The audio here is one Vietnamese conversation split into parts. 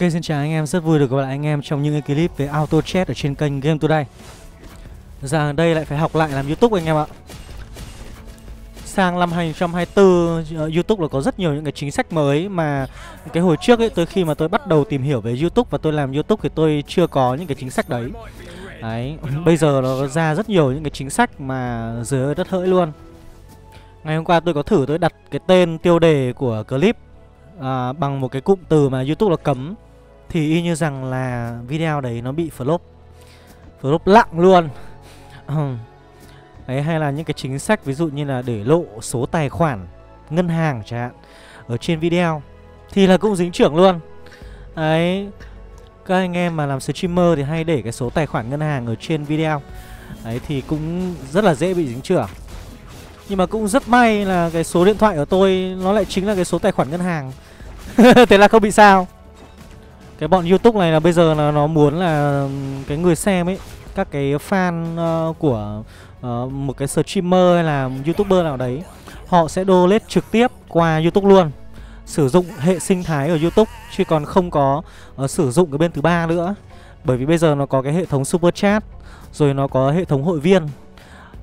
Ok xin chào anh em, rất vui được gặp lại anh em trong những cái clip về auto chat ở trên kênh Game Today. Giờ đây lại phải học lại làm Youtube anh em ạ. Sang năm 2024 ờ, Youtube là có rất nhiều những cái chính sách mới mà cái hồi trước ấy tôi khi mà tôi bắt đầu tìm hiểu về Youtube và tôi làm Youtube thì tôi chưa có những cái chính sách đấy. Đấy, bây giờ nó ra rất nhiều những cái chính sách mà dưới ơi đất hỡi luôn. Ngày hôm qua tôi có thử tôi đặt cái tên tiêu đề của clip à, bằng một cái cụm từ mà YouTube nó cấm thì y như rằng là video đấy nó bị flop. Flop lặng luôn. Đấy, hay là những cái chính sách ví dụ như là để lộ số tài khoản ngân hàng chẳng hạn ở trên video thì là cũng dính trưởng luôn. Đấy. Các anh em mà làm streamer thì hay để cái số tài khoản ngân hàng ở trên video. Đấy, thì cũng rất là dễ bị dính trưởng. Nhưng mà cũng rất may là cái số điện thoại của tôi nó lại chính là cái số tài khoản ngân hàng. Thế là không bị sao cái bọn youtube này là bây giờ là nó muốn là cái người xem ấy các cái fan uh, của uh, một cái streamer hay là youtuber nào đấy họ sẽ donate trực tiếp qua youtube luôn sử dụng hệ sinh thái ở youtube chứ còn không có uh, sử dụng cái bên thứ ba nữa. Bởi vì bây giờ nó có cái hệ thống super chat rồi nó có hệ thống hội viên.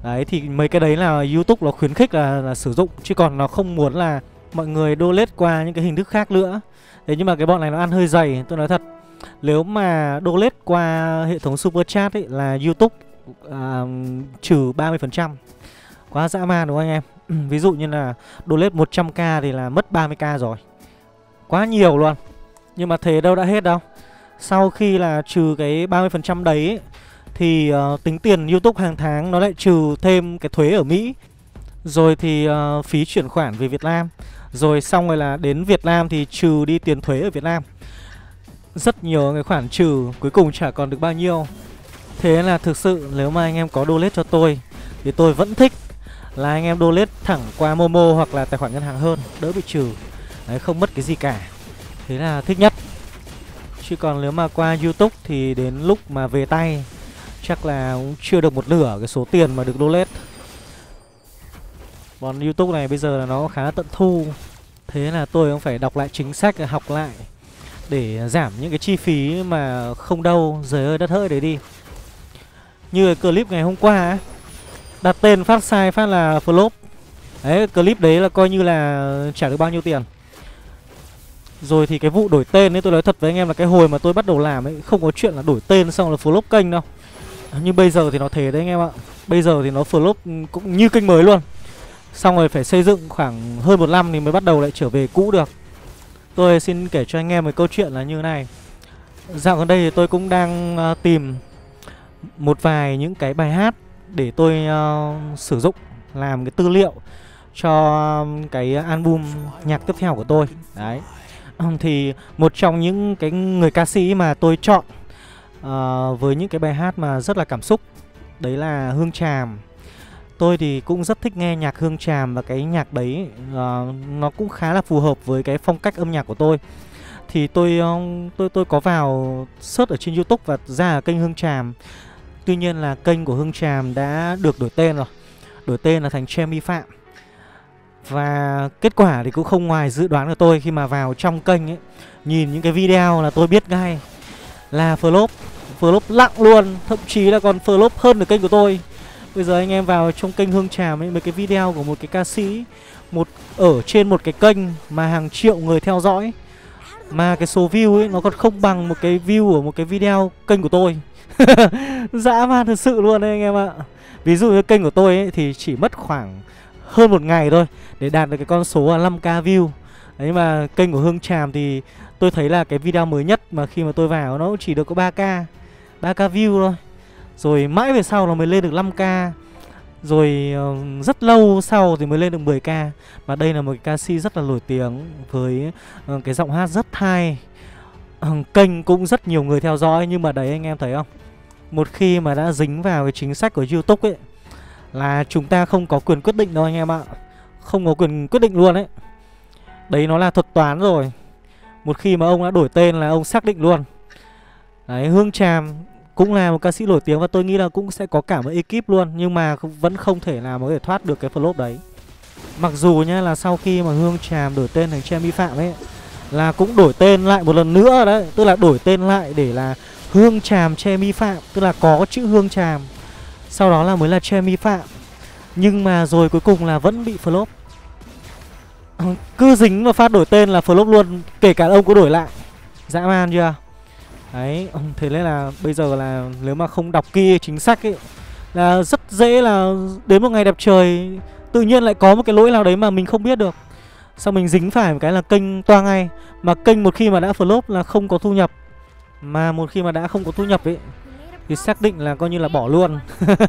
Đấy thì mấy cái đấy là youtube nó khuyến khích là, là sử dụng chứ còn nó không muốn là mọi người donate qua những cái hình thức khác nữa. Thế nhưng mà cái bọn này nó ăn hơi dày Tôi nói thật. Nếu mà donate qua hệ thống super chat ấy là YouTube à, trừ 30% Quá dã man đúng không anh em? Ví dụ như là donate 100k thì là mất 30k rồi. Quá nhiều luôn. Nhưng mà thế đâu đã hết đâu. Sau khi là trừ cái 30% đấy ấy, Thì uh, tính tiền YouTube hàng tháng nó lại trừ thêm cái thuế ở Mỹ. Rồi thì uh, phí chuyển khoản về Việt Nam rồi xong rồi là đến Việt Nam thì trừ đi tiền thuế ở Việt Nam. Rất nhiều cái khoản trừ Cuối cùng chả còn được bao nhiêu. Thế là thực sự nếu mà anh em có donate cho tôi Thì tôi vẫn thích Là anh em donate thẳng qua Momo hoặc là tài khoản ngân hàng hơn, Đỡ bị trừ. Đấy, không mất cái gì cả. Thế là thích nhất. Chứ còn nếu mà qua Youtube thì đến lúc mà về tay, Chắc là cũng chưa được một nửa cái số tiền mà được donate bọn youtube này bây giờ là nó khá tận thu. Thế là tôi cũng phải đọc lại chính sách học lại để giảm những cái chi phí mà không đâu. Rời ơi đất hơi đấy đi. Như cái clip ngày hôm qua ấy, đặt tên phát sai phát là flop. Đấy clip đấy là coi như là trả được bao nhiêu tiền. Rồi thì cái vụ đổi tên ấy tôi nói thật với anh em là cái hồi mà tôi bắt đầu làm ấy không có chuyện là đổi tên xong là flop kênh đâu. Nhưng bây giờ thì nó thế đấy anh em ạ. Bây giờ thì nó flop cũng như kênh mới luôn. Xong rồi phải xây dựng khoảng hơn một năm thì mới bắt đầu lại trở về cũ được. Tôi xin kể cho anh em một câu chuyện là như này. Dạo gần đây thì tôi cũng đang uh, tìm một vài những cái bài hát để tôi uh, sử dụng làm cái tư liệu cho cái album nhạc tiếp theo của tôi. Đấy. Thì một trong những cái người ca sĩ mà tôi chọn uh, với những cái bài hát mà rất là cảm xúc Đấy là Hương Tràm. Tôi thì cũng rất thích nghe nhạc hương tràm và cái nhạc đấy uh, nó cũng khá là phù hợp với cái phong cách âm nhạc của tôi. Thì tôi uh, tôi tôi có vào search ở trên YouTube và ra kênh Hương Tràm. Tuy nhiên là kênh của Hương Tràm đã được đổi tên rồi. Đổi tên là thành Chemi Phạm. Và kết quả thì cũng không ngoài dự đoán của tôi khi mà vào trong kênh ấy Nhìn những cái video là tôi biết ngay Là flop Flop lặng luôn Thậm chí là còn flop hơn được kênh của tôi Bây giờ anh em vào trong kênh Hương Tràm ấy, Mấy cái video của một cái ca sĩ, một, Ở trên một cái kênh mà hàng triệu người theo dõi. Mà cái số view ấy, nó còn không bằng một cái view của một cái video kênh của tôi. Dã man thật sự luôn đấy anh em ạ. Ví dụ như kênh của tôi ấy, thì chỉ mất khoảng hơn một ngày thôi Để đạt được cái con số là 5k view. Đấy, mà kênh của Hương Tràm thì tôi thấy là cái video mới nhất mà khi mà tôi vào nó chỉ được có 3k 3k view thôi rồi mãi về sau nó mới lên được 5k Rồi uh, rất lâu sau thì mới lên được 10k Và đây là một ca sĩ rất là nổi tiếng Với uh, cái giọng hát rất hay uh, ờ, Kênh cũng rất nhiều người theo dõi Nhưng mà đấy anh em thấy không? Một khi mà đã dính vào cái chính sách của Youtube ấy Là chúng ta không có quyền quyết định đâu anh em ạ. Không có quyền quyết định luôn ấy. Đấy nó là thuật toán rồi. Một khi mà ông đã đổi tên là ông xác định luôn. Đấy Hương Tràm cũng là một ca sĩ nổi tiếng và tôi nghĩ là cũng sẽ có cả một ekip luôn, nhưng mà vẫn không thể nào mà có thể thoát được cái flop đấy. Mặc dù nhá, là sau khi mà hương tràm đổi tên thành che vi phạm ấy, là cũng đổi tên lại một lần nữa đấy, tức là đổi tên lại để là hương tràm che mi phạm, tức là có chữ hương tràm. Sau đó là mới là che mi phạm. Nhưng mà rồi cuối cùng là vẫn bị flop. Cứ dính và phát đổi tên là flop luôn, kể cả ông có đổi lại. Dã man chưa? Đấy thế nên là bây giờ là nếu mà không đọc kia chính sách ấy, là rất dễ là đến một ngày đẹp trời, tự nhiên lại có một cái lỗi nào đấy mà mình không biết được. Xong mình dính phải một cái là kênh toa ngay, Mà kênh một khi mà đã flop là không có thu nhập. Mà một khi mà đã không có thu nhập ấy, Thì xác định là coi như là bỏ luôn.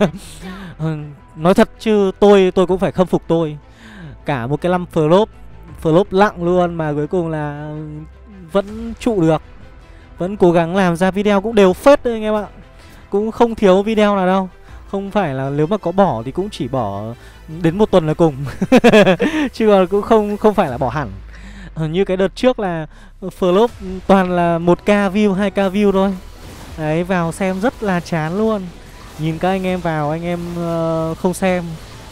Ừ, nói thật chứ tôi tôi cũng phải khâm phục tôi. Cả một cái năm flop Flop lặng luôn mà cuối cùng là Vẫn trụ được. Vẫn cố gắng làm ra video cũng đều phết đấy anh em ạ. Cũng không thiếu video nào đâu. Không phải là nếu mà có bỏ thì cũng chỉ bỏ đến một tuần là cùng. Chứ còn cũng không không phải là bỏ hẳn. Như cái đợt trước là flop toàn là một k view hai k view thôi. Đấy vào xem rất là chán luôn. Nhìn các anh em vào anh em uh, không xem.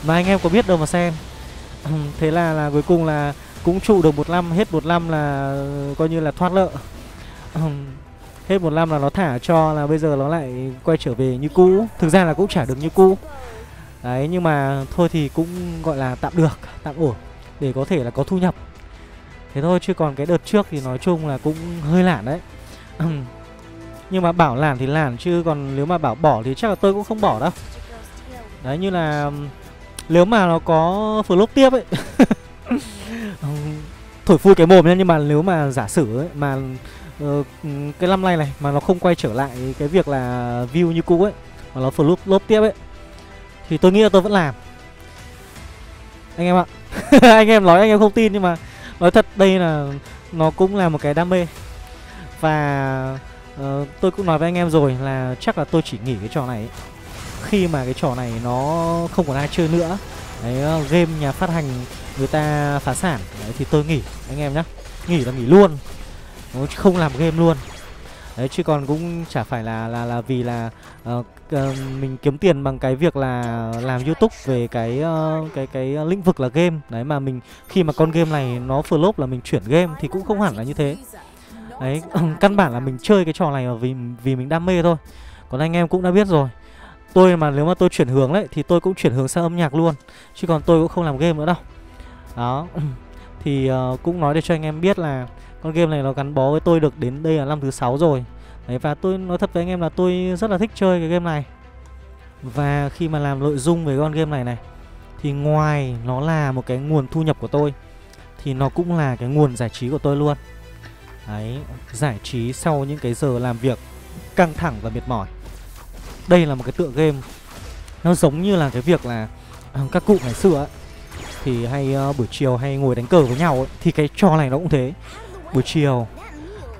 Mà anh em có biết đâu mà xem. Thế là là cuối cùng là cũng trụ được một năm hết một năm là coi như là thoát nợ hết một năm là nó thả cho là bây giờ nó lại quay trở về như cũ. Thực ra là cũng trả được như cũ. Đấy, nhưng mà thôi thì cũng gọi là tạm được, tạm ổn để có thể là có thu nhập. Thế thôi, chứ còn cái đợt trước thì nói chung là cũng hơi lản đấy. Nhưng mà bảo lản thì lản, chứ còn nếu mà bảo bỏ thì chắc là tôi cũng không bỏ đâu. Đấy, như là nếu mà nó có flop tiếp ấy thổi phui cái mồm nha nhưng mà nếu mà giả sử ấy, mà uh, cái năm nay này mà nó không quay trở lại cái việc là view như cũ ấy mà nó flop lốp tiếp ấy thì tôi nghĩ là tôi vẫn làm. Anh em ạ anh em nói anh em không tin nhưng mà nói thật đây là nó cũng là một cái đam mê. Và uh, tôi cũng nói với anh em rồi là chắc là tôi chỉ nghỉ cái trò này ấy. khi mà cái trò này nó không còn ai chơi nữa đấy ờ, game nhà phát hành người ta phá sản đấy, thì tôi nghỉ anh em nhá. Nghỉ là nghỉ luôn nó không làm game luôn. Đấy chứ còn cũng chả phải là là là vì là uh, uh, mình kiếm tiền bằng cái việc là làm youtube về cái uh, cái cái lĩnh vực là game. Đấy mà mình khi mà con game này nó flop là mình chuyển game thì cũng không hẳn là như thế. Đấy căn bản là mình chơi cái trò này là vì vì mình đam mê thôi. Còn anh em cũng đã biết rồi. Tôi mà nếu mà tôi chuyển hướng đấy thì tôi cũng chuyển hướng sang âm nhạc luôn. Chứ còn tôi cũng không làm game nữa đâu. Đó thì uh, cũng nói để cho anh em biết là con game này nó gắn bó với tôi được đến đây là năm thứ sáu rồi. Đấy và tôi nói thật với anh em là tôi rất là thích chơi cái game này. Và khi mà làm nội dung về con game này này Thì ngoài nó là một cái nguồn thu nhập của tôi Thì nó cũng là cái nguồn giải trí của tôi luôn. Đấy, giải trí sau những cái giờ làm việc căng thẳng và mệt mỏi. Đây là một cái tựa game Nó giống như là cái việc là à, các cụ ngày xưa ấy Thì hay uh, buổi chiều hay ngồi đánh cờ với nhau ấy Thì cái trò này nó cũng thế buổi chiều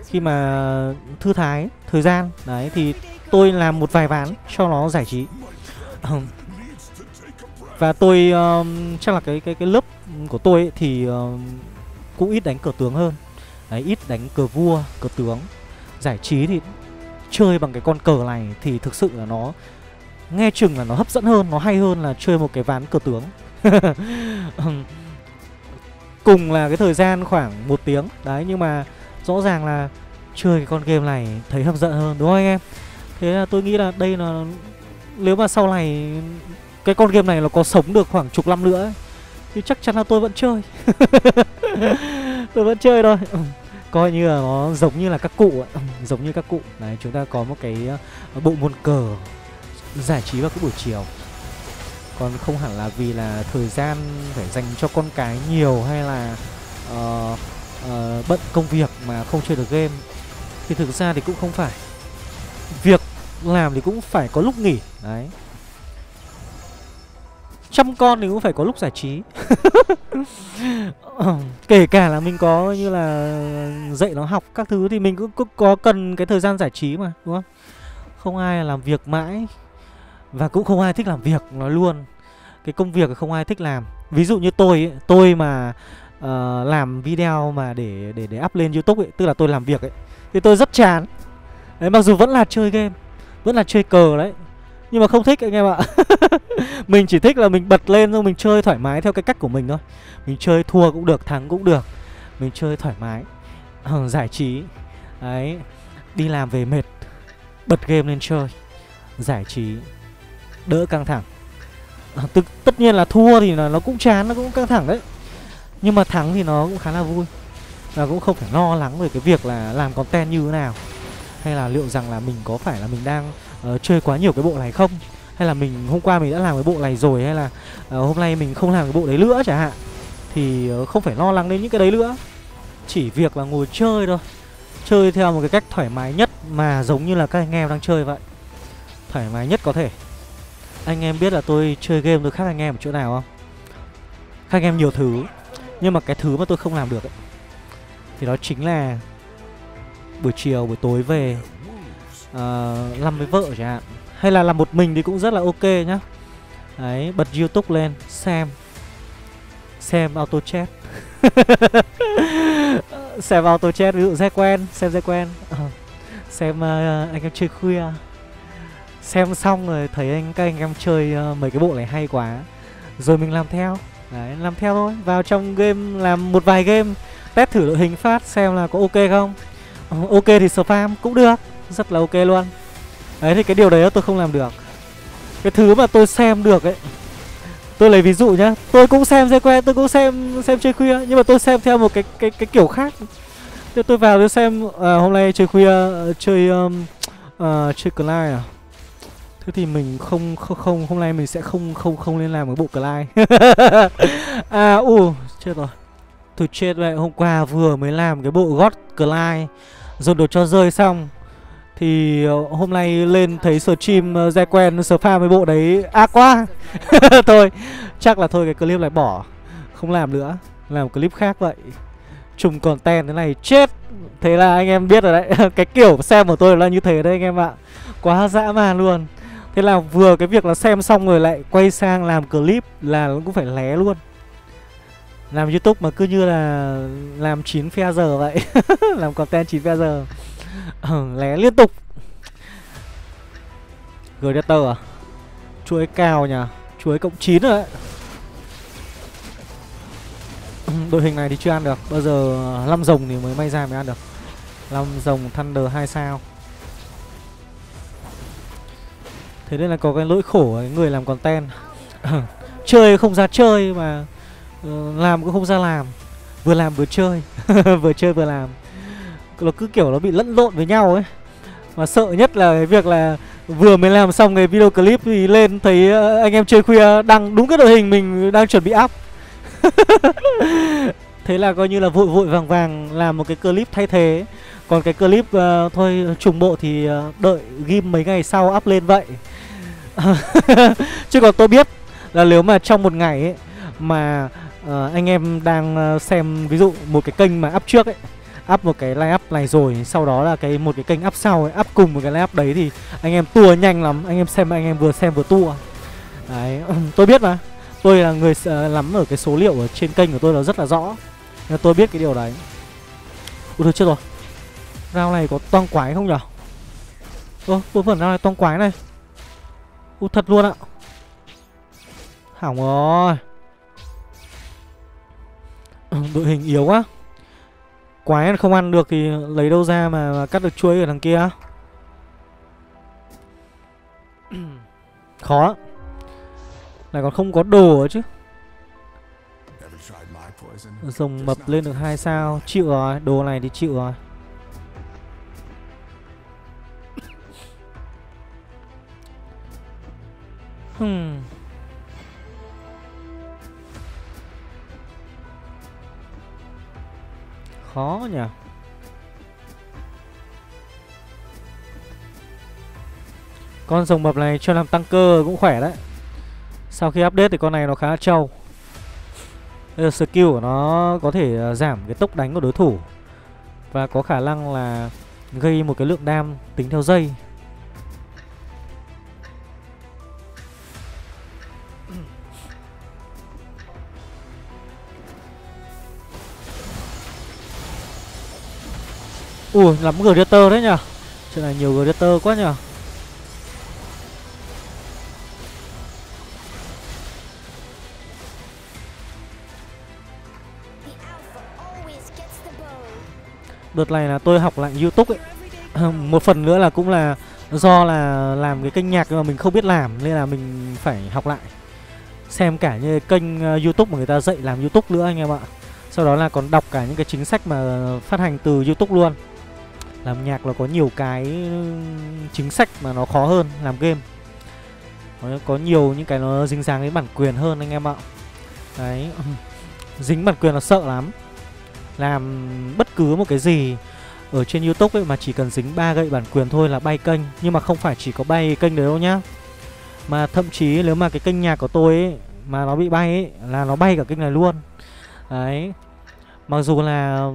khi mà thư thái thời gian đấy thì tôi làm một vài ván cho nó giải trí. Và tôi um, chắc là cái cái cái lớp của tôi ấy, thì um, cũng ít đánh cờ tướng hơn. Đấy ít đánh cờ vua cờ tướng. Giải trí thì chơi bằng cái con cờ này thì thực sự là nó nghe chừng là nó hấp dẫn hơn nó hay hơn là chơi một cái ván cờ tướng. cùng là cái thời gian khoảng một tiếng. Đấy nhưng mà rõ ràng là chơi cái con game này thấy hấp dẫn hơn đúng không anh em? Thế là tôi nghĩ là đây là nếu mà sau này cái con game này nó có sống được khoảng chục năm nữa ấy, thì chắc chắn là tôi vẫn chơi. Tôi vẫn chơi thôi. Ừ, coi như là nó giống như là các cụ ấy. Ừ, giống như các cụ. Đấy chúng ta có một cái ờ, bộ môn cờ giải trí vào cái buổi chiều còn không hẳn là vì là thời gian phải dành cho con cái nhiều hay là uh, uh, bận công việc mà không chơi được game thì thực ra thì cũng không phải. Việc làm thì cũng phải có lúc nghỉ đấy. Chăm con thì cũng phải có lúc giải trí. Kể cả là mình có như là dạy nó học các thứ thì mình cũng, cũng có cần cái thời gian giải trí mà đúng không? Không ai làm việc mãi và cũng không ai thích làm việc nói luôn. Cái công việc không ai thích làm. Ví dụ như tôi ấy, tôi mà uh, làm video mà để để để up lên youtube ấy tức là tôi làm việc ấy thì tôi rất chán. Đấy mặc dù vẫn là chơi game vẫn là chơi cờ đấy nhưng mà không thích anh em ạ. Mình chỉ thích là mình bật lên rồi mình chơi thoải mái theo cái cách của mình thôi. Mình chơi thua cũng được thắng cũng được. Mình chơi thoải mái giải trí. Đấy đi làm về mệt bật game lên chơi giải trí đỡ căng thẳng. À, tức, tất nhiên là thua thì là nó cũng chán nó cũng căng thẳng đấy. Nhưng mà thắng thì nó cũng khá là vui. Và cũng không phải lo lắng về cái việc là làm content như thế nào. Hay là liệu rằng là mình có phải là mình đang uh, chơi quá nhiều cái bộ này không? Hay là mình hôm qua mình đã làm cái bộ này rồi hay là uh, hôm nay mình không làm cái bộ đấy nữa chẳng hạn. Thì uh, không phải lo lắng đến những cái đấy nữa. Chỉ việc là ngồi chơi thôi. Chơi theo một cái cách thoải mái nhất mà giống như là các anh em đang chơi vậy. Thoải mái nhất có thể anh em biết là tôi chơi game tôi khác anh em ở chỗ nào không? Khác anh em nhiều thứ nhưng mà cái thứ mà tôi không làm được ấy, thì đó chính là buổi chiều buổi tối về uh, làm với vợ chẳng hạn. Hay là làm một mình thì cũng rất là ok nhá. Đấy bật youtube lên xem xem auto chat. Xem auto chat ví dụ quen xem xe quen. Uh, xem uh, anh em chơi khuya xem xong rồi thấy anh các anh em chơi uh, mấy cái bộ này hay quá. Rồi mình làm theo. Đấy làm theo thôi. Vào trong game làm một vài game. Test thử đội hình phát xem là có ok không. Uh, ok thì spam cũng được. Rất là ok luôn. Đấy thì cái điều đấy tôi không làm được. Cái thứ mà tôi xem được ấy tôi lấy ví dụ nhá. Tôi cũng xem dây quen tôi cũng xem xem chơi khuya. Nhưng mà tôi xem theo một cái cái cái kiểu khác. Tôi vào tôi xem à, hôm nay chơi khuya chơi um, uh, chơi Clyde à? Thế thì mình không không không hôm nay mình sẽ không không không lên làm cái bộ Clyde à u chết rồi. Tôi chết vậy hôm qua vừa mới làm cái bộ God Clyde rồi đồ cho rơi xong. Thì ờ, hôm nay lên thấy stream ờ, uh, Gia quen spam với bộ đấy ác quá. Thôi chắc là thôi cái clip này bỏ. Không làm nữa. Làm clip khác vậy. Trùng content thế này chết. Thế là anh em biết rồi đấy. Cái kiểu xem của tôi là như thế đấy anh em ạ. Quá dã man luôn. Thế là vừa cái việc là xem xong rồi lại quay sang làm clip là nó cũng phải lé luôn. Làm youtube mà cứ như là làm 9 phe giờ vậy. Làm content 9 phe giờ. Ờ, lé liên tục. Gladiator à? Chuối cao nhỉ? Chuối cộng 9 rồi đấy. Đội hình này thì chưa ăn được. Bây giờ ờ, 5 rồng thì mới may ra mới ăn được. 5 rồng Thunder 2 sao. Thế nên là có cái lỗi khổ cái người làm content. Chơi không ra chơi mà ờ, Làm cũng không ra làm. Vừa làm vừa chơi Vừa chơi vừa làm. Nó cứ kiểu nó bị lẫn lộn với nhau ấy. Mà sợ nhất là cái việc là vừa mới làm xong cái video clip thì lên thấy ờ, anh em chơi khuya đăng đúng cái đội hình mình đang chuẩn bị up. Thế là coi như là vội vội vàng vàng làm một cái clip thay thế. Còn cái clip uh, thôi trùng bộ thì uh, đợi ghim mấy ngày sau up lên vậy. chứ còn tôi biết là nếu mà trong một ngày ấy mà uh, anh em đang ờ, xem ví dụ một cái kênh mà up trước ấy up một cái line up này rồi sau đó là cái một cái kênh up sau ấy up cùng một cái line up đấy thì anh em tua nhanh lắm anh em xem anh em vừa xem vừa tua. Đấy tôi biết mà. Tôi là người uh, lắm ở cái số liệu ở trên kênh của tôi là rất là rõ. Nên tôi biết cái điều đấy. Ui thôi chết rồi. Rau này có toang quái không nhở? Ơ tôi vẫn rau này toang quái này ui thật luôn ạ. Hỏng rồi. Đội hình yếu quá. Quái không ăn được thì lấy đâu ra mà, mà cắt được chuối ở đằng kia. Khó. Này còn không có đồ chứ. Rồng mập lên được hai sao. Chịu rồi, đồ này thì chịu rồi Hmm. Khó nhỉ? Con rồng mập này cho làm tăng cơ cũng khỏe đấy. Sau khi update thì con này nó khá là trâu. Bây giờ skill của nó có thể à, giảm cái tốc đánh của đối thủ. Và có khả năng là gây một cái lượng đam tính theo giây Ui, lắm Gladiator đấy nhở Chuyện này nhiều Gladiator quá nhở Đợt này là tôi học lại Youtube ấy. Một phần nữa là cũng là do là làm cái kênh nhạc mà mình không biết làm, Nên là mình phải học lại. Xem cả như kênh ờ, Youtube mà người ta dạy làm Youtube nữa anh em ạ. Sau đó là còn đọc cả những cái chính sách mà phát hành từ Youtube luôn. Làm nhạc là có nhiều cái ừ, chính sách mà nó khó hơn làm game. Có nhiều những cái nó dính dáng đến bản quyền hơn anh em ạ. Đấy. Dính bản quyền là sợ lắm. Làm bất cứ một cái gì Ở trên Youtube ấy mà chỉ cần dính ba gậy bản quyền thôi là bay kênh. Nhưng mà không phải chỉ có bay kênh đấy đâu nhá. Mà thậm chí nếu mà cái kênh nhạc của tôi ấy Mà nó bị bay ấy Là nó bay cả kênh này luôn. Đấy. Mặc dù là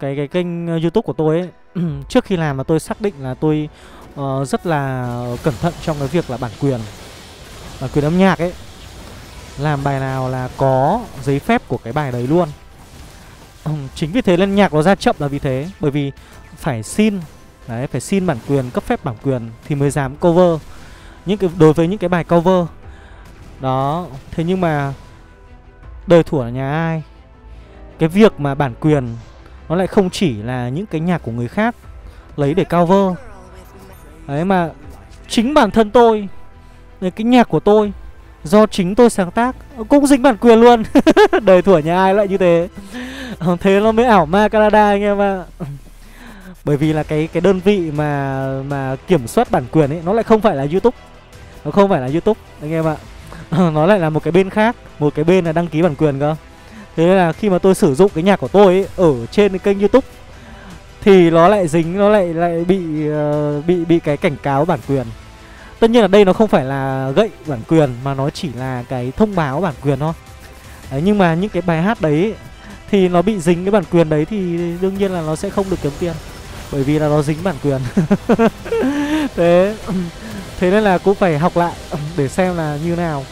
cái cái kênh ờ, youtube của tôi ấy Trước khi làm mà tôi xác định là tôi uh, rất là cẩn thận trong cái việc là bản quyền Bản quyền âm nhạc ấy. Làm bài nào là có giấy phép của cái bài đấy luôn. Chính vì thế nên nhạc nó ra chậm là vì thế Bởi vì phải xin Đấy, phải xin bản quyền, cấp phép bản quyền Thì mới dám cover những cái Đối với những cái bài cover. Đó, thế nhưng mà Đời thủ ở nhà ai? Cái việc mà bản quyền Nó lại không chỉ là những cái nhạc của người khác Lấy để cover. Đấy, mà Chính bản thân tôi Cái nhạc của tôi, Do chính tôi sáng tác, Cũng dính bản quyền luôn. Đời thủa nhà ai lại như thế? Ờ, thế nó mới ảo ma Canada anh em ạ. Bởi vì là cái cái đơn vị mà mà kiểm soát bản quyền ấy, Nó lại không phải là Youtube. Nó không phải là Youtube, anh em ạ. Nó lại là một cái bên khác, Một cái bên là đăng ký bản quyền cơ. Thế nên là khi mà tôi sử dụng cái nhạc của tôi ấy Ở trên kênh Youtube Thì nó lại dính Nó lại lại bị uh, bị bị cái cảnh cáo bản quyền. Tất nhiên là đây nó không phải là gậy bản quyền Mà nó chỉ là cái thông báo bản quyền thôi. Đấy, Nhưng mà những cái bài hát đấy Thì nó bị dính cái bản quyền đấy Thì đương nhiên là nó sẽ không được kiếm tiền. Bởi vì là nó dính bản quyền. Thế Thế nên là cũng phải học lại Để xem là như nào.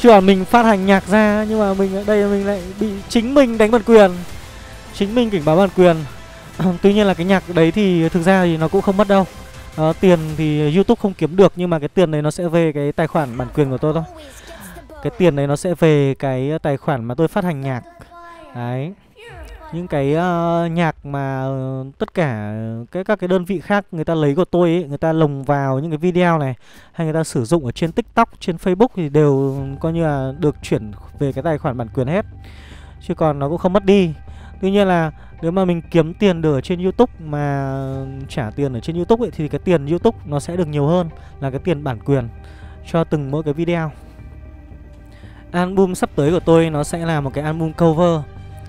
Chứ là mình phát hành nhạc ra Nhưng mà mình ở đây mình lại bị chính mình đánh bản quyền. Chính mình cảnh báo bản quyền. Tuy nhiên là cái nhạc đấy thì thực ra thì nó cũng không mất đâu. À, tiền thì youtube không kiếm được nhưng mà cái tiền này nó sẽ về cái tài khoản bản quyền của tôi thôi. Cái tiền này nó sẽ về cái tài khoản mà tôi phát hành nhạc. Đấy những cái uh, nhạc mà uh, tất cả cái các cái đơn vị khác người ta lấy của tôi ấy, người ta lồng vào những cái video này hay người ta sử dụng ở trên TikTok, trên Facebook thì đều ừ, coi như là được chuyển về cái tài khoản bản quyền hết. Chứ còn nó cũng không mất đi. Tuy nhiên là nếu mà mình kiếm tiền được ở trên Youtube mà trả tiền ở trên Youtube ấy, thì cái tiền Youtube nó sẽ được nhiều hơn là cái tiền bản quyền cho từng mỗi cái video. Album sắp tới của tôi nó sẽ là một cái album cover.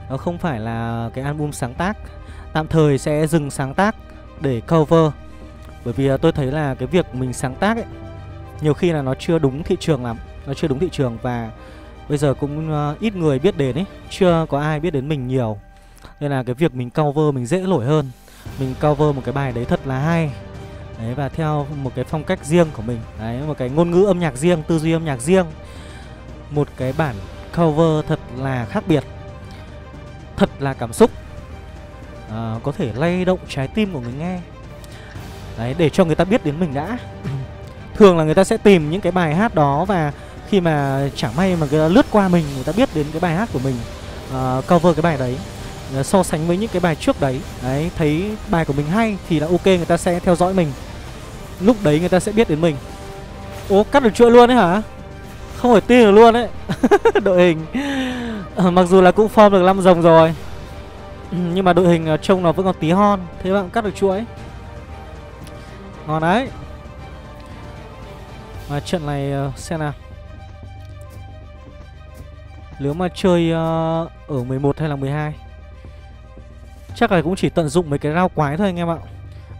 Nó không phải là cái album sáng tác. Tạm thời sẽ dừng sáng tác để cover. Bởi vì à, tôi thấy là cái việc mình sáng tác ấy nhiều khi là nó chưa đúng thị trường lắm, nó chưa đúng thị trường và bây giờ cũng à, ít người biết đến ấy, chưa có ai biết đến mình nhiều. Nên là cái việc mình cover mình dễ nổi hơn. Mình cover một cái bài đấy thật là hay. Đấy và theo một cái phong cách riêng của mình. Đấy một cái ngôn ngữ âm nhạc riêng, tư duy âm nhạc riêng. Một cái bản cover thật là khác biệt. Thật là cảm xúc. À, Có thể lay động trái tim của người nghe. Đấy để cho người ta biết đến mình đã. Thường là người ta sẽ tìm những cái bài hát đó Và khi mà chẳng may mà người ta lướt qua mình Người ta biết đến cái bài hát của mình uh, Cover cái bài đấy à, so sánh với những cái bài trước đấy. Đấy thấy bài của mình hay thì là ok người ta sẽ theo dõi mình. Lúc đấy người ta sẽ biết đến mình. Ố cắt được chuỗi luôn đấy hả? Không phải tin được luôn đấy đội hình. Ờ, mặc dù là cũng form được 5 rồng rồi nhưng mà đội hình ờ, trông nó vẫn còn tí hon. Thế bạn cắt được chuỗi. Ngon đấy. Mà trận này ờ, xem nào. Nếu mà chơi uh, ở 11 hay là 12 Chắc là cũng chỉ tận dụng mấy cái rau quái thôi anh em ạ.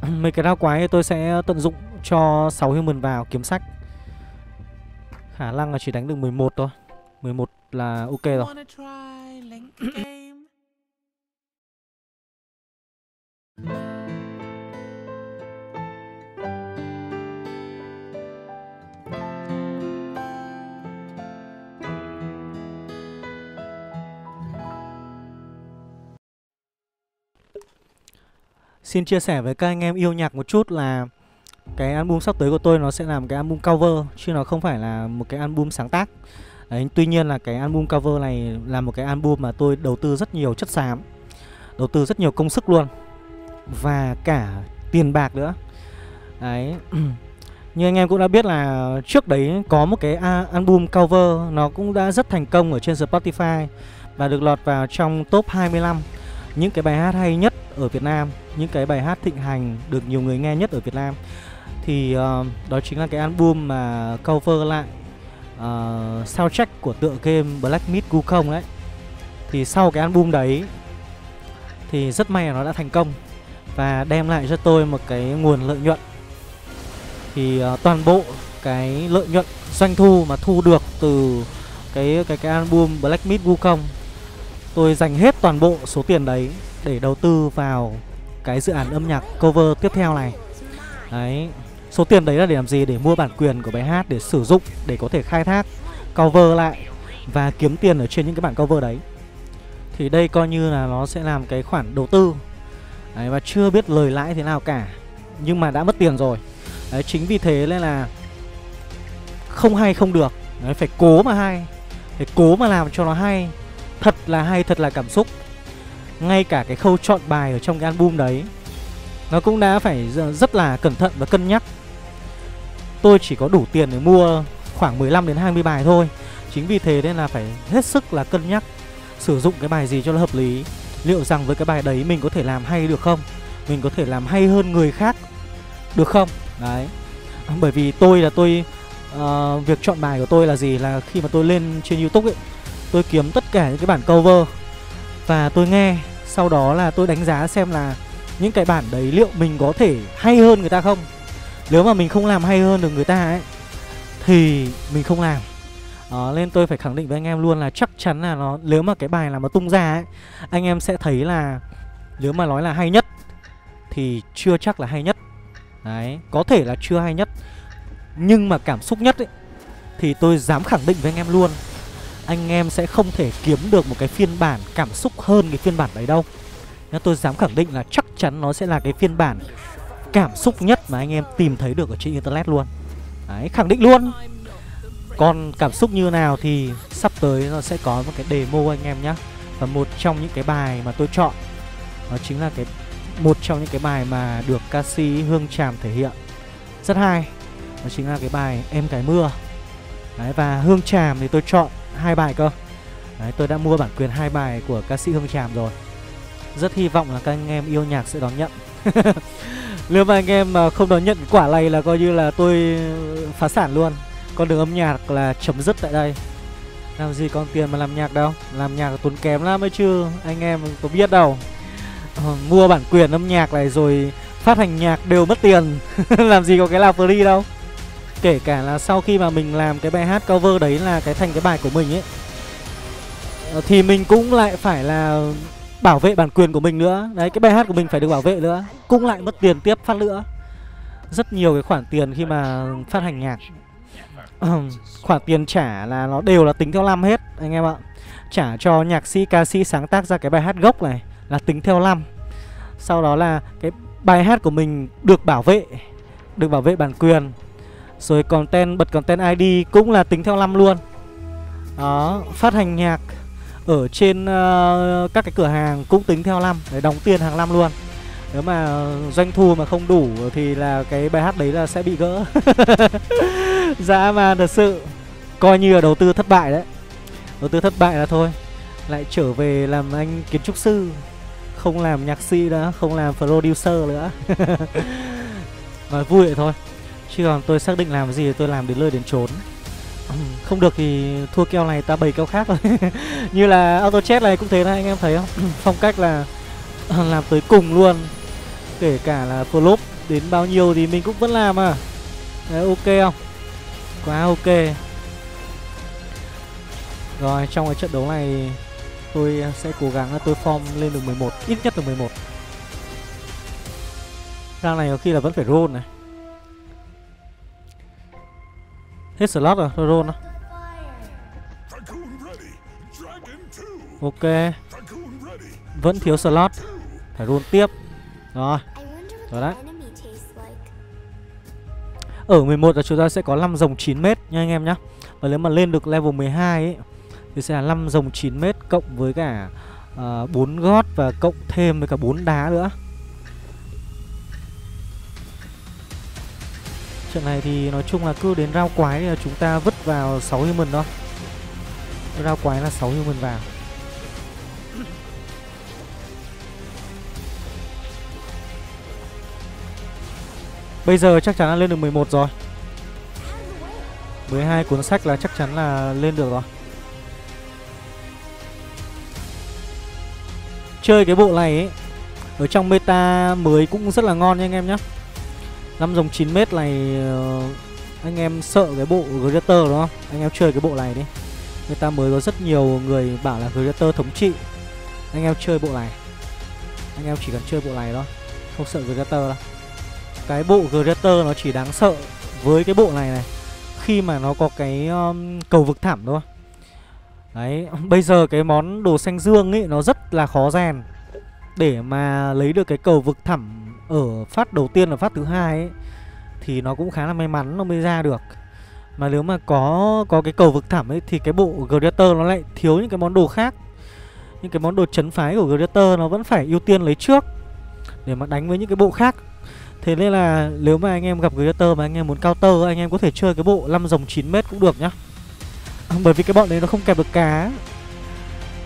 Mấy cái rau quái tôi sẽ tận dụng cho 6 human vào kiếm sách. Khả năng là chỉ đánh được 11 thôi. 11 là ok rồi Xin chia sẻ với các anh em yêu nhạc một chút là cái album sắp tới của tôi nó sẽ làm cái album cover chứ nó không phải là một cái album sáng tác. Đấy, tuy nhiên là cái album cover này là một cái album mà tôi đầu tư rất nhiều chất xám. Đầu tư rất nhiều công sức luôn Và cả tiền bạc nữa Đấy Như anh em cũng đã biết là trước đấy có một cái album cover Nó cũng đã rất thành công ở trên Spotify Và được lọt vào trong top 25 Những cái bài hát hay nhất ở Việt Nam Những cái bài hát thịnh hành được nhiều người nghe nhất ở Việt Nam Thì uh, đó chính là cái album mà cover lại Ờ, uh, soundtrack của tựa game Black Myth Wukong đấy Thì sau cái album đấy Thì rất may là nó đã thành công Và đem lại cho tôi một cái nguồn lợi nhuận. Thì uh, toàn bộ cái lợi nhuận doanh thu mà thu được từ cái cái cái album Black Myth Wukong Tôi dành hết toàn bộ số tiền đấy để đầu tư vào cái dự án âm nhạc cover tiếp theo này. Đấy. Số tiền đấy là để làm gì? Để mua bản quyền của bài hát Để sử dụng Để có thể khai thác Cover lại Và kiếm tiền ở trên những cái bản cover đấy. Thì đây coi như là nó sẽ làm cái khoản đầu tư. Đấy, Và chưa biết lời lãi thế nào cả Nhưng mà đã mất tiền rồi. Đấy chính vì thế nên là Không hay không được. Đấy, Phải cố mà hay Phải cố mà làm cho nó hay. Thật là hay, thật là cảm xúc. Ngay cả cái khâu chọn bài ở trong cái album đấy Nó cũng đã phải rất là cẩn thận và cân nhắc. Tôi chỉ có đủ tiền để mua khoảng 15 đến 20 bài thôi. Chính vì thế nên là phải hết sức là cân nhắc Sử dụng cái bài gì cho nó hợp lý. Liệu rằng với cái bài đấy mình có thể làm hay được không? Mình có thể làm hay hơn người khác Được không? Đấy. Bởi vì tôi là tôi uh, Việc chọn bài của tôi là gì? Là khi mà tôi lên trên Youtube ấy Tôi kiếm tất cả những cái bản cover Và tôi nghe. Sau đó là tôi đánh giá xem là Những cái bản đấy liệu mình có thể hay hơn người ta không? Nếu mà mình không làm hay hơn được người ta ấy Thì mình không làm. Đó, nên tôi phải khẳng định với anh em luôn là chắc chắn là nó nếu mà cái bài nào mà tung ra ấy anh em sẽ thấy là nếu mà nói là hay nhất thì chưa chắc là hay nhất. Đấy có thể là chưa hay nhất nhưng mà cảm xúc nhất ấy thì tôi dám khẳng định với anh em luôn anh em sẽ không thể kiếm được một cái phiên bản cảm xúc hơn cái phiên bản đấy đâu. Nên tôi dám khẳng định là chắc chắn nó sẽ là cái phiên bản cảm xúc nhất mà anh em tìm thấy được ở trên internet luôn. Đấy, khẳng định luôn. Còn cảm xúc như nào thì sắp tới nó sẽ có một cái demo anh em nhé Và một trong những cái bài mà tôi chọn Đó chính là cái một trong những cái bài mà được ca sĩ Hương Tràm thể hiện. Rất hay. Đó chính là cái bài Em Cái Mưa. Đấy, Và Hương Tràm thì tôi chọn hai bài cơ. Đấy, tôi đã mua bản quyền hai bài của ca sĩ Hương Tràm rồi. Rất hy vọng là các anh em yêu nhạc sẽ đón nhận. Nếu mà anh em mà không đón nhận quả này là coi như là tôi phá sản luôn. Con đường âm nhạc là chấm dứt tại đây. Làm gì còn tiền mà làm nhạc đâu. Làm nhạc tốn kém lắm ấy chứ, Anh em có biết đâu. Ờ, mua bản quyền âm nhạc này rồi phát hành nhạc đều mất tiền. Làm gì có cái nào free đâu. Kể cả là sau khi mà mình làm cái bài hát cover đấy là cái thành cái bài của mình ấy ờ, Thì mình cũng lại phải là bảo vệ bản quyền của mình nữa. Đấy, cái bài hát của mình phải được bảo vệ nữa. Cũng lại mất tiền tiếp phát nữa. Rất nhiều cái khoản tiền khi mà phát hành nhạc. Khoản tiền trả là nó đều là tính theo năm hết, anh em ạ. Trả cho nhạc sĩ, ca sĩ sáng tác ra cái bài hát gốc này là tính theo năm sau đó là cái bài hát của mình được bảo vệ, được bảo vệ bản quyền. Rồi content, bật content id cũng là tính theo năm luôn. Đó, phát hành nhạc ở trên uh, các cái cửa hàng cũng tính theo năm để đóng tiền hàng năm luôn. Nếu mà doanh thu mà không đủ thì là cái bài hát đấy là sẽ bị gỡ. Dã dạ, mà thật sự coi như là đầu tư thất bại đấy. Đầu tư thất bại là thôi lại trở về làm anh kiến trúc sư không làm nhạc sĩ nữa không làm producer nữa. Nói vui vậy thôi chứ còn tôi xác định làm cái gì thì tôi làm đến lơi đến không được thì thua keo này ta bày keo khác rồi như là auto chat này cũng thế này anh em thấy không? Phong cách là làm tới cùng luôn. Kể cả là flop đến bao nhiêu thì mình cũng vẫn làm à. Đấy, ok không? Quá ok. Rồi trong cái trận đấu này tôi sẽ cố gắng là tôi form lên được 11 ít nhất là 11 ra này có khi là vẫn phải roll này. Hết slot rồi, tôi roll nó Ok. Vẫn thiếu slot. Phải roll tiếp. Rồi. Rồi đấy. Ở 11 là chúng ta sẽ có 5 dòng 9m nha anh em nhá. Và nếu mà lên được level 12 ấy Thì sẽ là 5 dòng 9m cộng với cả à, uh, 4 gót và cộng thêm với cả 4 đá nữa. Trận này thì nói chung là cứ đến rao quái thì chúng ta vứt vào 6 human thôi Rao quái là 6 human vào. Bây giờ chắc chắn là lên được 11 rồi. 12 cuốn sách là chắc chắn là lên được rồi. Chơi cái bộ này ấy, Ở trong meta mới cũng rất là ngon nha anh em nhé năm dòng 9m này ờ, Anh em sợ cái bộ Greater đúng không? Anh em chơi cái bộ này đi. Người ta mới có rất nhiều người bảo là Greater thống trị. Anh em chơi bộ này. Anh em chỉ cần chơi bộ này thôi Không sợ Greater đâu. Cái bộ Greater nó chỉ đáng sợ Với cái bộ này này Khi mà nó có cái um, cầu vực thảm thôi. Đấy, bây giờ cái món đồ xanh dương ấy nó rất là khó rèn. Để mà lấy được cái cầu vực thẳm ở phát đầu tiên và phát thứ hai ấy, Thì nó cũng khá là may mắn, nó mới ra được. Mà nếu mà có có cái cầu vực thẳm ấy, Thì cái bộ Greater nó lại thiếu những cái món đồ khác. Những cái món đồ chấn phái của Greater nó vẫn phải ưu tiên lấy trước Để mà đánh với những cái bộ khác. Thế nên là nếu mà anh em gặp Greater mà anh em muốn counter, Anh em có thể chơi cái bộ 5 dòng 9m cũng được nhá. Bởi vì cái bọn đấy nó không kẹp được cá.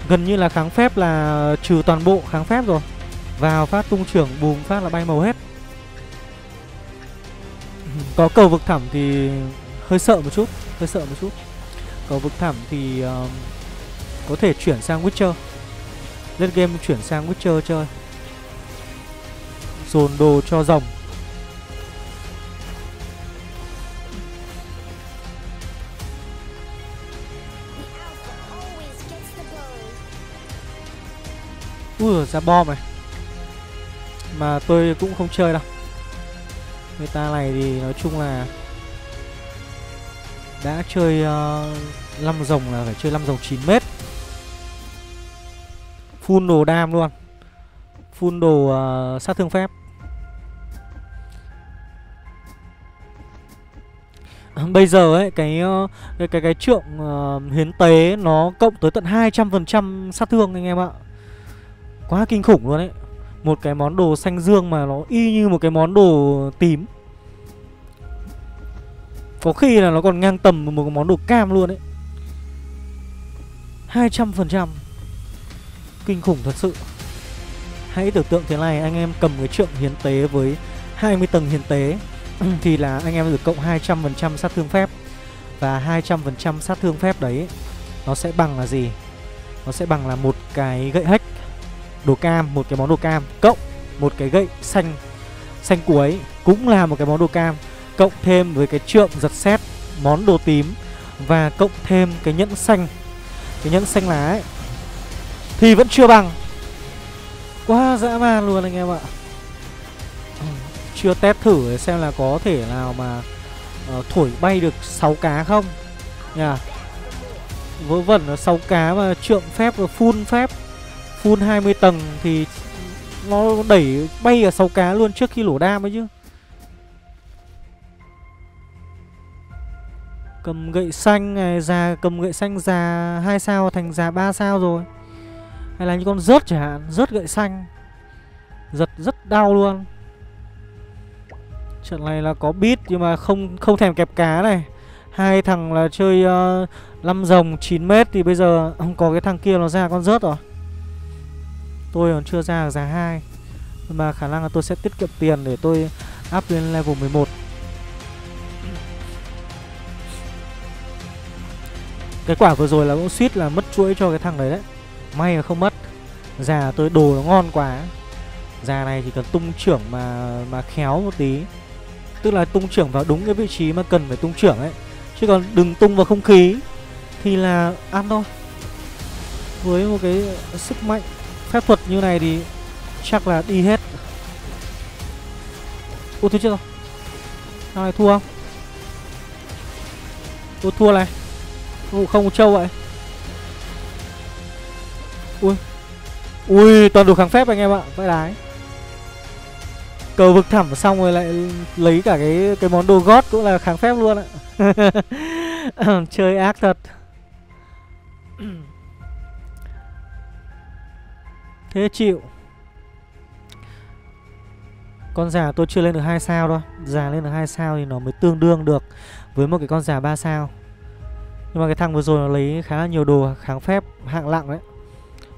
Gần như là kháng phép là trừ toàn bộ kháng phép rồi. Vào phát tung trưởng bùm phát là bay màu hết. Có cầu vực thẳm thì hơi sợ một chút Hơi sợ một chút. Cầu vực thẳm thì uh, có thể chuyển sang Witcher. Lên game chuyển sang Witcher chơi. Dồn đồ cho rồng Ui ra bom này mà tôi cũng không chơi đâu. Meta này thì nói chung là Đã chơi ờ, uh, 5 rồng là phải chơi 5 rồng 9m Full đồ đam luôn. Full đồ uh, sát thương phép. Bây giờ ấy cái ờ, cái cái cái trượng uh, hiến tế nó cộng tới tận 200% sát thương anh em ạ. Quá kinh khủng luôn đấy một cái món đồ xanh dương mà nó y như một cái món đồ tím. Có khi là nó còn ngang tầm một cái món đồ cam luôn đấy 200% Kinh khủng thật sự. Hãy tưởng tượng thế này, Anh em cầm cái trượng hiến tế với 20 tầng hiến tế, Thì là anh em được cộng 200% sát thương phép. Và 200% sát thương phép đấy, Nó sẽ bằng là gì? Nó sẽ bằng là một cái gậy hách đồ cam một cái món đồ cam cộng một cái gậy xanh xanh cuối cũng là một cái món đồ cam cộng thêm với cái trượng giật xét món đồ tím và cộng thêm cái nhẫn xanh. Cái nhẫn xanh lá ấy thì vẫn chưa bằng. Quá dã man luôn anh em ạ. Chưa test thử để xem là có thể nào mà uh, thổi bay được 6 cá không? Nha. Vớ vẩn là 6 cá mà trượng phép và full phép. Full 20 tầng thì nó đẩy bay ở sáu cá luôn trước khi lổ đam ấy chứ. Cầm gậy xanh này, già cầm gậy xanh già hai sao thành già ba sao rồi. Hay là như con rớt chẳng hạn, rớt gậy xanh. Giật rất đau luôn. Trận này là có bit nhưng mà không không thèm kẹp cá này. Hai thằng là chơi ờ, uh, 5 rồng 9m thì bây giờ không có cái thằng kia nó ra con rớt rồi. Tôi còn chưa ra giá 2 Nhưng mà khả năng là tôi sẽ tiết kiệm tiền để tôi up lên level 11 Cái quả vừa rồi là cũng suýt là mất chuỗi cho cái thằng đấy đấy. May là không mất. Già tôi đồ nó ngon quá. Già này chỉ cần tung trưởng mà mà khéo một tí. Tức là tung trưởng vào đúng cái vị trí mà cần phải tung trưởng ấy. Chứ còn đừng tung vào không khí, Thì là ăn thôi. Với một cái sức mạnh phép thuật như này thì chắc là đi hết. Ô thua chết rồi. Sao này thua không? Tôi thua này. Ủa, không có trâu vậy. Ui. Ui toàn đủ kháng phép anh em ạ. Vãi đái. Cầu vực thẳm xong rồi lại lấy cả cái cái món đồ gót cũng là kháng phép luôn ạ. Chơi ác thật. Thế chịu. Con già tôi chưa lên được hai sao đâu. Già lên được hai sao thì nó mới tương đương được Với một cái con già 3 sao. Nhưng mà cái thằng vừa rồi nó lấy khá là nhiều đồ kháng phép hạng nặng đấy.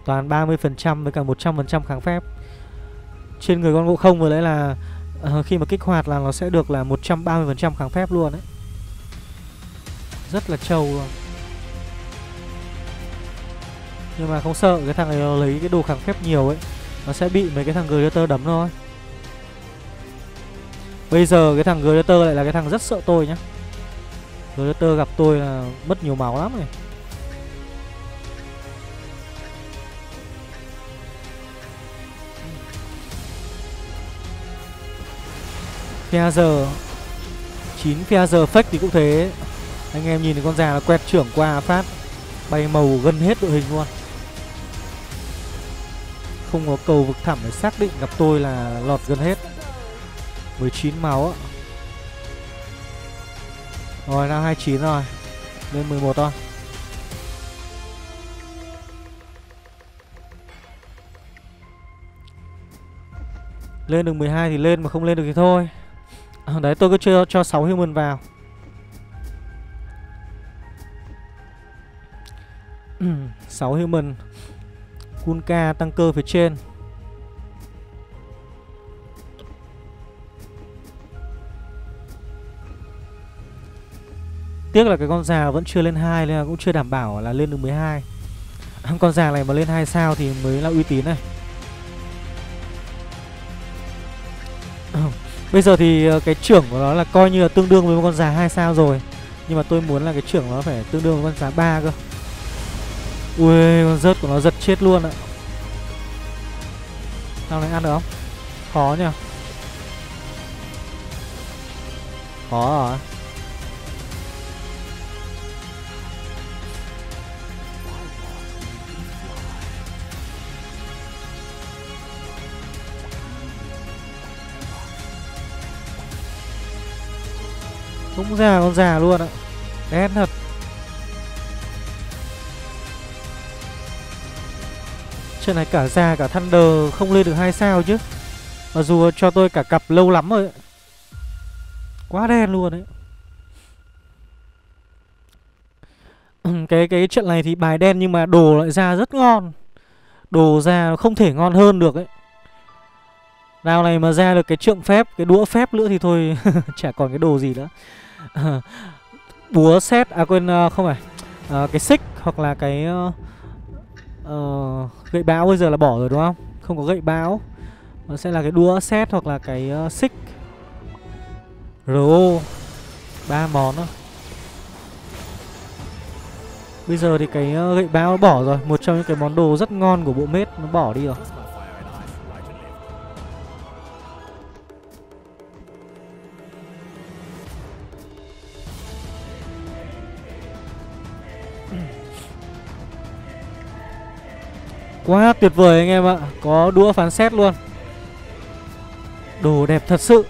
Toàn 30% với cả 100% kháng phép. Trên người con ngộ không vừa đấy là uh, Khi mà kích hoạt là nó sẽ được là 130% kháng phép luôn đấy. Rất là trâu luôn. Nhưng mà không sợ, cái thằng này nó lấy cái đồ kháng phép nhiều ấy, Nó sẽ bị mấy cái thằng Greater đấm thôi. Bây giờ cái thằng Greater lại là cái thằng rất sợ tôi nhá. Greater gặp tôi là mất nhiều máu lắm này. Phe giờ 9 phe giờ fake thì cũng thế. Anh em nhìn thấy con già là quẹt trưởng qua phát, Bay màu gần hết đội hình luôn. Không có cầu vực thẳm để xác định gặp tôi là lọt gần hết. 19 máu á Rồi đang 29 rồi. Lên 11 thôi. Lên được 12 thì lên mà không lên được thì thôi. À, Đấy tôi cứ cho, cho 6 human vào. 6 human. Kunka tăng cơ phía trên. Tiếc là cái con già vẫn chưa lên 2 nên là cũng chưa đảm bảo là lên được 12 Con già này mà lên 2 sao thì mới là uy tín này. Bây giờ thì ờ, cái trưởng của nó là coi như là tương đương với một con già 2 sao rồi. Nhưng mà tôi muốn là cái trưởng nó phải tương đương với con già 3 cơ. Ui, con rớt của nó giật chết luôn ạ. Sao này ăn được không? Khó nhỉ? Khó à? Cũng già con già luôn ạ. Đen thật. Chuyện này cả già cả Thunder không lên được hai sao chứ. Mặc dù cho tôi cả cặp lâu lắm rồi. Quá đen luôn đấy. Cái cái trận này thì bài đen nhưng mà đồ lại ra rất ngon. Đồ ra không thể ngon hơn được ấy. Nào này mà ra được cái trượng phép Cái đũa phép nữa thì thôi Chả còn cái đồ gì nữa. Búa xét à quên ờ, không phải. À, cái xích hoặc là cái uh, uh, gậy bão bây giờ là bỏ rồi đúng không? Không có gậy bão nó sẽ là cái đũa xét hoặc là cái uh, xích. Ro. Ba món thôi bây giờ thì cái uh, gậy bão bỏ rồi. Một trong những cái món đồ rất ngon của bộ mết nó bỏ đi rồi. Quá tuyệt vời anh em ạ. Có đũa phán xét luôn. Đồ đẹp thật sự.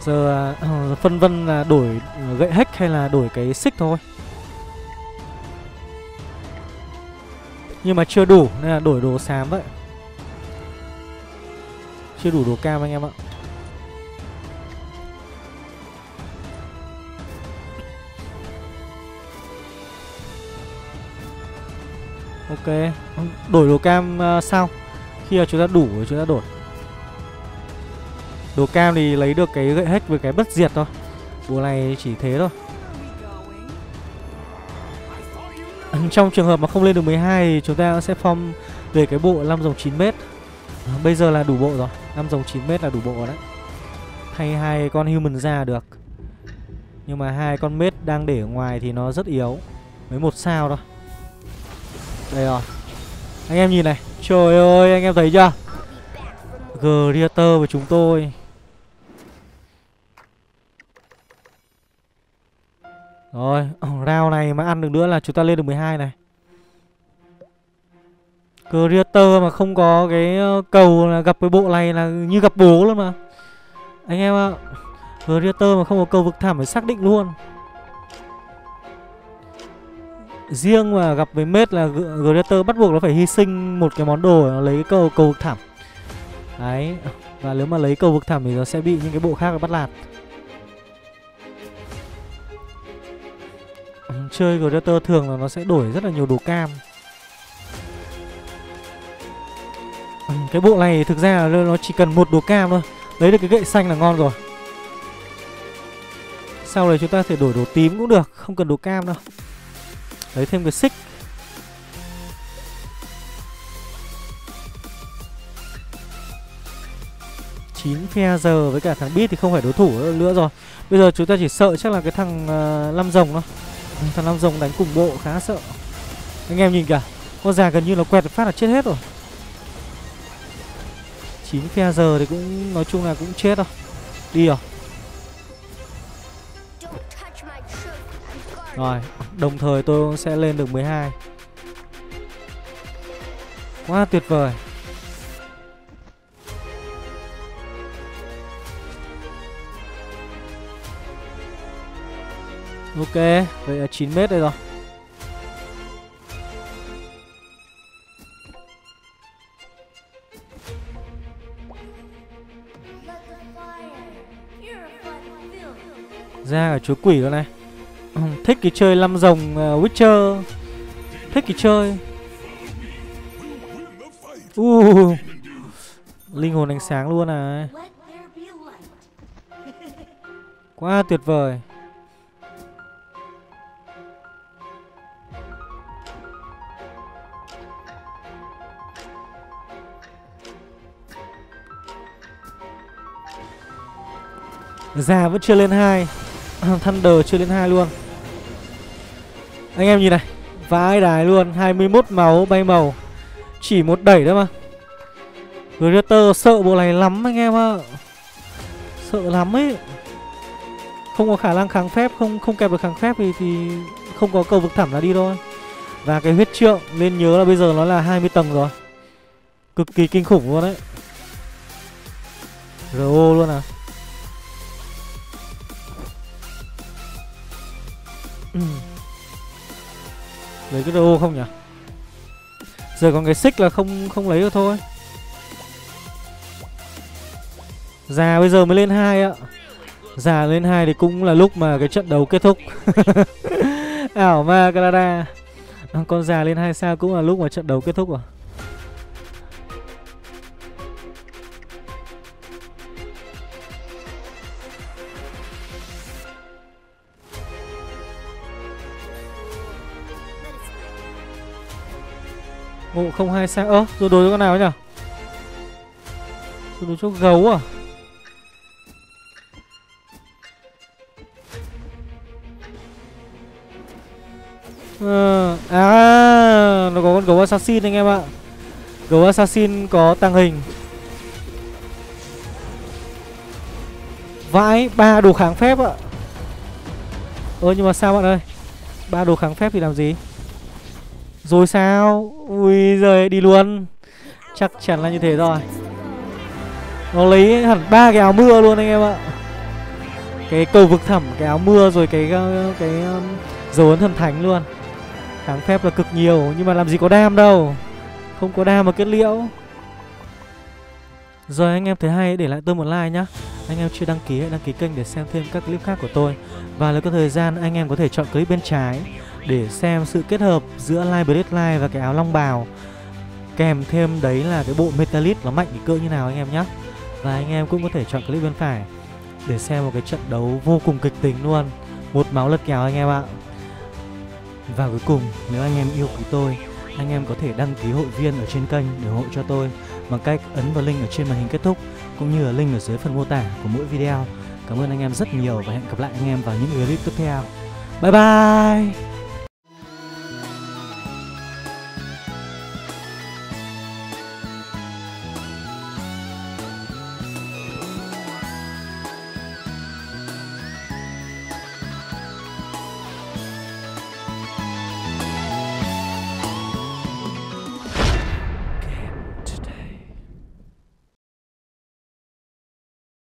Giờ uh, phân vân là đổi ờ, gậy hack hay là đổi cái xích thôi. Nhưng mà chưa đủ nên là đổi đồ xám vậy. Chưa đủ đồ cam anh em ạ. Ok. Đổi đồ cam ờ, uh, sau Khi mà chúng ta đủ rồi chúng ta đổi. Đồ cam thì lấy được cái gậy hết với cái bất diệt thôi. Bộ này chỉ thế thôi. Trong trường hợp mà không lên được 12 thì chúng ta sẽ form về cái bộ 5 dòng 9m ờ, Bây giờ là đủ bộ rồi. 5 dòng 9m là đủ bộ rồi đấy. Thay hai con human ra được. Nhưng mà hai con mết đang để ở ngoài thì nó rất yếu. Mới một sao thôi đây rồi. Anh em nhìn này. Trời ơi, anh em thấy chưa? Greater của chúng tôi. Rồi, Round này mà ăn được nữa là chúng ta lên được 12 này. Creator mà không có cái ờ, cầu là gặp cái bộ này là như gặp bố luôn mà. Anh em ạ Creator mà không có cầu vực thảm phải xác định luôn riêng mà gặp với mết là Greater bắt buộc nó phải hy sinh một cái món đồ nó lấy cái cầu cầu vực thẳm đấy, và nếu mà lấy cầu vực thẳm thì nó sẽ bị những cái bộ khác bắt lạt chơi Greater thường là nó sẽ đổi rất là nhiều đồ cam. Cái bộ này thực ra là nó chỉ cần một đồ cam thôi. Lấy được cái gậy xanh là ngon rồi. Sau này chúng ta thể đổi đồ tím cũng được, không cần đồ cam đâu lấy thêm cái xích. Chín phe giờ với cả thằng bit thì không phải đối thủ nữa rồi. Bây giờ chúng ta chỉ sợ chắc là cái thằng ờ, uh, năm rồng thôi. Thằng năm rồng đánh cùng bộ khá sợ. Anh em nhìn kìa con già gần như là quẹt phát là chết hết rồi. Chín phe giờ thì cũng nói chung là cũng chết rồi. Đi rồi. Rồi đồng thời tôi sẽ lên được 12 quá tuyệt vời. Ok, vậy là 9 mét đây rồi. Ra ở chúa quỷ rồi này Thích cái chơi lăm rồng uh, Witcher. Thích cái chơi. Uh, Linh hồn ánh sáng luôn à. Quá tuyệt vời. Già vẫn chưa lên hai. Thunder chưa lên hai luôn. Anh em nhìn này Vãi đài luôn 21 máu bay màu Chỉ một đẩy đó mà. Greater sợ bộ này lắm anh em ạ. Sợ lắm ấy. Không có khả năng kháng phép Không không kẹp được kháng phép thì, thì Không có cầu vực thẳm là đi thôi. Và cái huyết trượng Nên nhớ là bây giờ nó là 20 tầng rồi. Cực kỳ kinh khủng luôn đấy. RO luôn à. Lấy cái đồ không nhỉ? Giờ còn cái xích là không không lấy được thôi. Già bây giờ mới lên hai ạ. Già lên hai thì cũng là lúc mà cái trận đấu kết thúc. Ảo ma canada. Con già lên hai sao cũng là lúc mà trận đấu kết thúc rồi không hai xe. Ơ rồi đối với con nào nhở Rồi đối chỗ gấu à? Ờ, À Nó có con gấu assassin anh em ạ. Gấu assassin có tăng hình. Vãi ba đồ kháng phép ạ. Ơ nhưng mà sao bạn ơi? Ba đồ kháng phép thì làm gì? Rồi sao? Ui giời đi luôn. Chắc chắn là như thế rồi. Nó lấy hẳn ba cái áo mưa luôn anh em ạ. Cái cầu vực thẳm Cái áo mưa rồi cái ờ, cái, cái um, dấu ấn thần thánh luôn. Kháng phép là cực nhiều Nhưng mà làm gì có đam đâu. Không có đam mà kết liễu. Rồi anh em thấy hay để lại tôi một like nhá. Anh em chưa đăng ký hãy đăng ký kênh để xem thêm các clip khác của tôi. Và nếu có thời gian anh em có thể chọn clip bên trái để xem sự kết hợp giữa Live light và cái áo long bào. Kèm thêm đấy là cái bộ Metalit nó mạnh cỡ như nào anh em nhé và anh em cũng có thể chọn clip bên phải để xem một cái trận đấu vô cùng kịch tính luôn. Một máu lật kèo anh em ạ. Và cuối cùng, nếu anh em yêu quý tôi, anh em có thể đăng ký hội viên ở trên kênh để ủng hộ cho tôi bằng cách ấn vào link ở trên màn hình kết thúc cũng như là link ở dưới phần mô tả của mỗi video. Cảm ơn anh em rất nhiều và hẹn gặp lại anh em vào những clip tiếp theo. Bye bye!